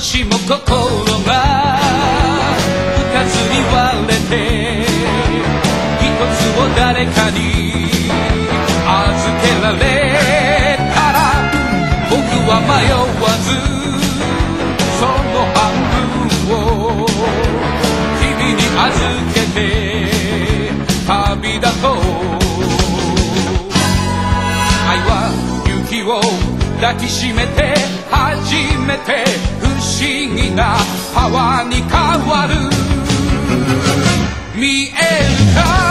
しも心が二つに割れて一つを誰かに預けられたら僕は迷わずその半分を君に預けて旅立とう愛は雪を抱きしめて初めて思議なパワーに変わる。見えるか？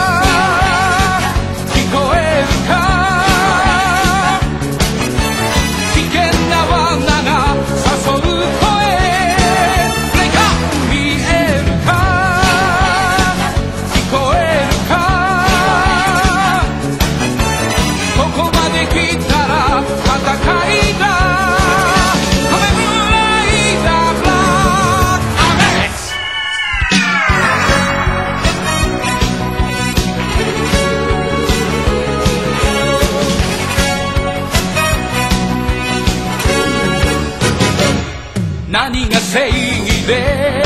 正義で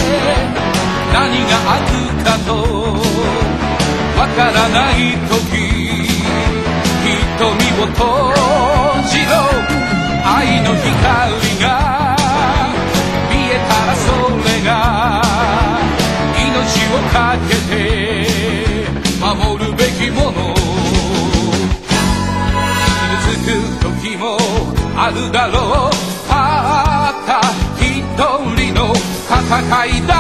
何が悪かとわからない時瞳を閉じろ愛の光が見えたらそれが命をかけて守るべきもの傷つく時もあるだろう。caída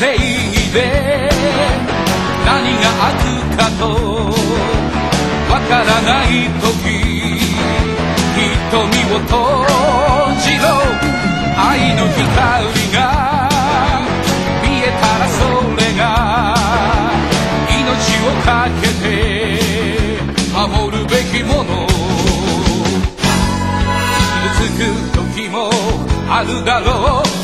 何が正義で何が悪かとわからない時瞳を閉じろ。愛の光が見えたらそれが命をかけて守るべきもの。傷つく時もあるだろう。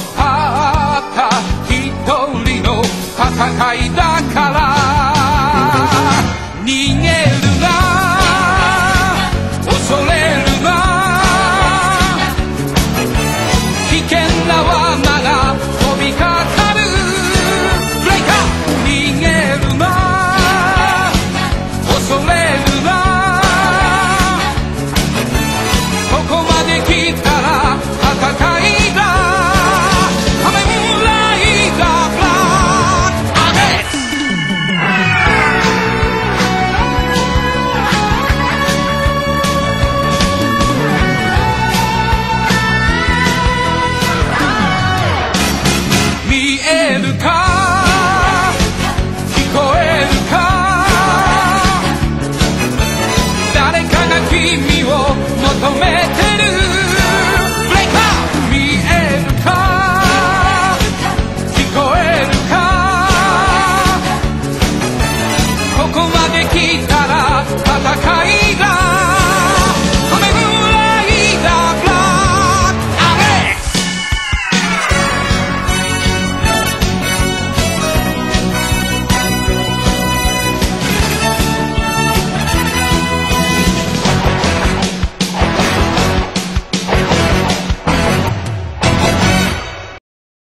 the end